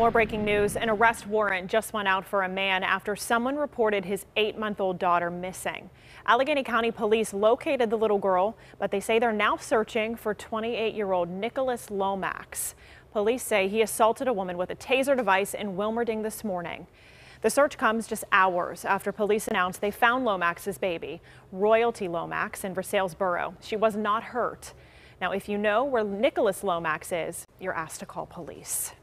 More breaking news. An arrest warrant just went out for a man after someone reported his eight month old daughter missing. Allegheny County police located the little girl, but they say they're now searching for 28 year old Nicholas Lomax. Police say he assaulted a woman with a taser device in Wilmerding this morning. The search comes just hours after police announced they found Lomax's baby, Royalty Lomax, in Versailles Borough. She was not hurt. Now, if you know where Nicholas Lomax is, you're asked to call police.